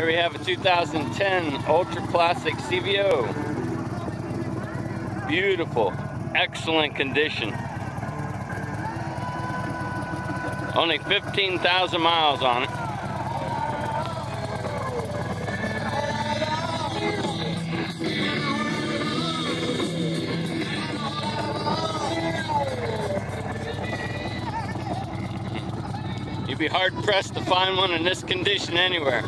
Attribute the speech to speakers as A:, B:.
A: Here we have a 2010 Ultra Classic CVO. Beautiful, excellent condition. Only 15,000 miles on it. You'd be hard pressed to find one in this condition anywhere.